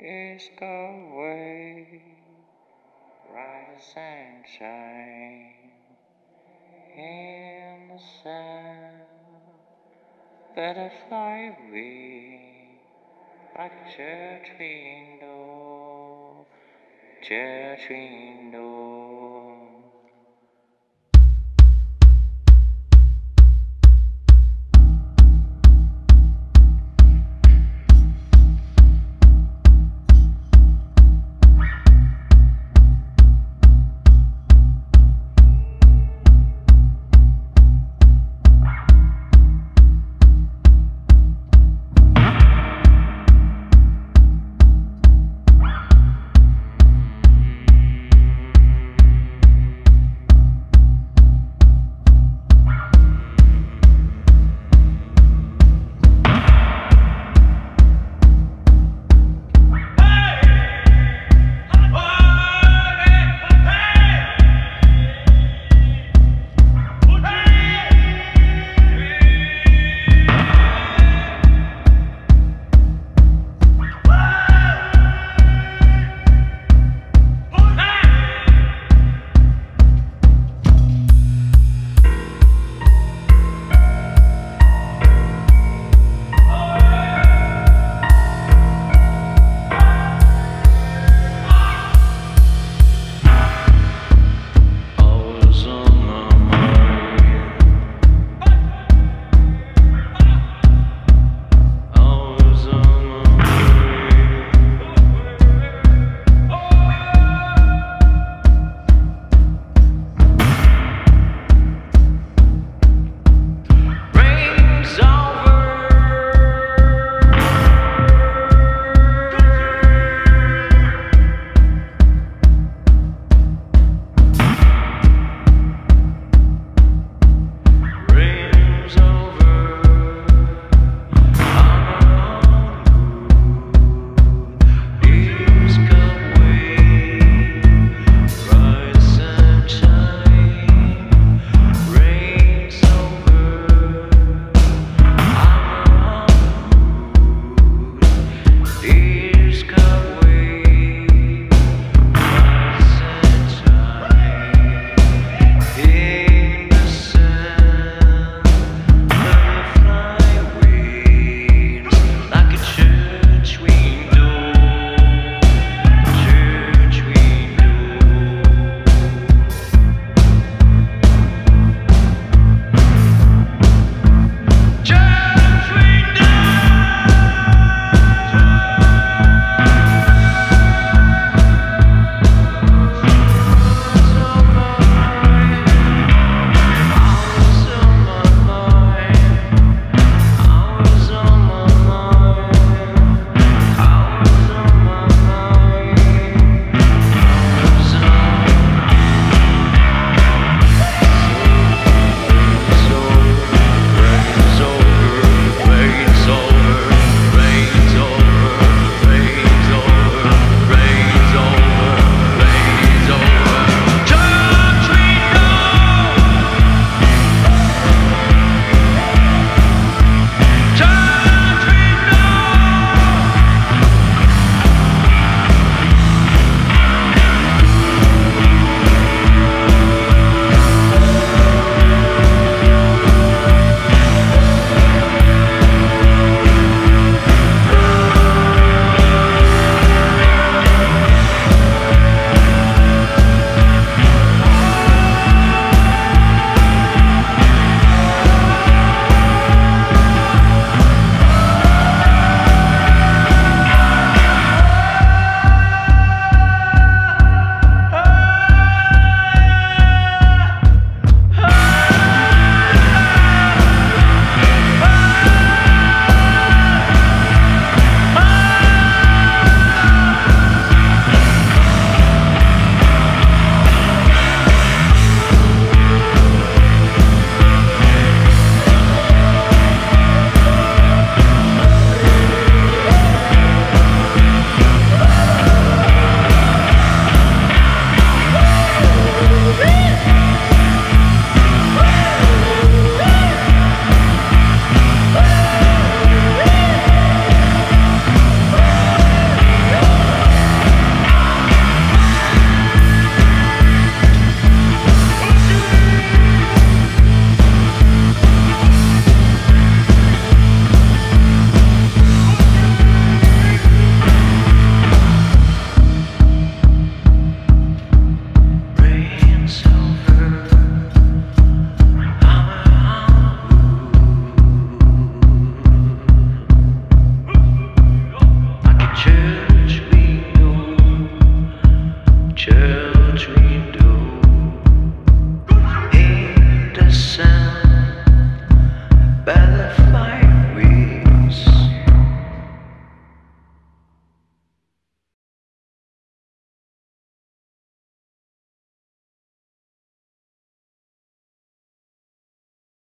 is the way. Rise and shine in the sun. Butterfly wing, like a church window, church window.